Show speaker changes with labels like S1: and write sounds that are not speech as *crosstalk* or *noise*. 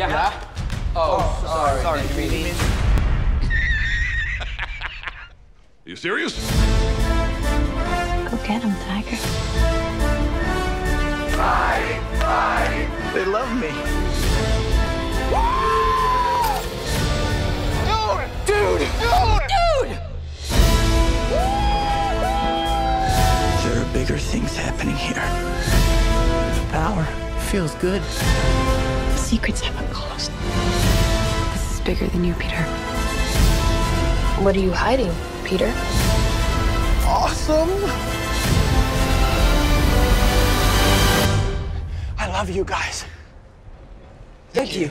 S1: Yeah? Oh, sorry. Sorry, Greenie. *laughs*
S2: You serious?
S3: Go get him, Tiger. Bye, bye.
S1: They love me. Dude! Dude! Dude! There are bigger things happening here. The Power feels good.
S3: Secrets have a cost. This is bigger than you, Peter. What are you hiding, Peter?
S1: Awesome! I love you guys. Thank you.